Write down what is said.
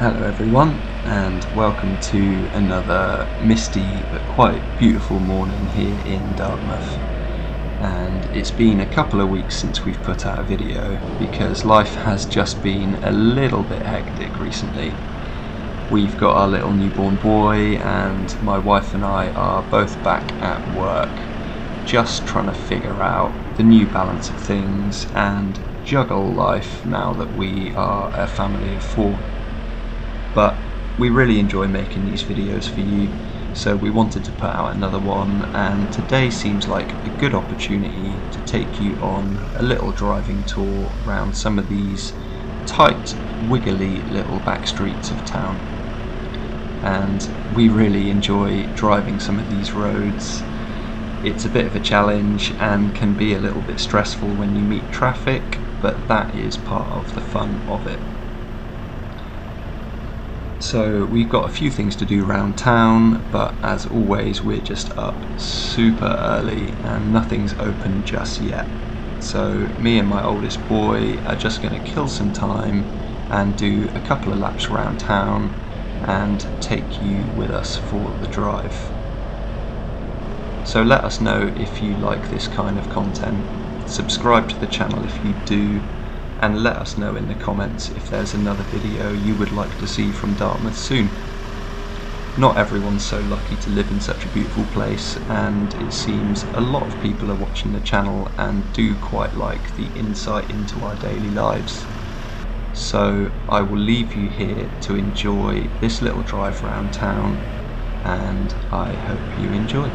Hello everyone and welcome to another misty but quite beautiful morning here in Dartmouth and it's been a couple of weeks since we've put out a video because life has just been a little bit hectic recently. We've got our little newborn boy and my wife and I are both back at work just trying to figure out the new balance of things and juggle life now that we are a family of four but we really enjoy making these videos for you. So we wanted to put out another one and today seems like a good opportunity to take you on a little driving tour around some of these tight wiggly little back streets of town. And we really enjoy driving some of these roads. It's a bit of a challenge and can be a little bit stressful when you meet traffic but that is part of the fun of it so we've got a few things to do around town, but as always we're just up super early and nothing's open just yet. So me and my oldest boy are just going to kill some time and do a couple of laps around town and take you with us for the drive. So let us know if you like this kind of content. Subscribe to the channel if you do and let us know in the comments if there's another video you would like to see from Dartmouth soon. Not everyone's so lucky to live in such a beautiful place and it seems a lot of people are watching the channel and do quite like the insight into our daily lives. So I will leave you here to enjoy this little drive around town and I hope you enjoy.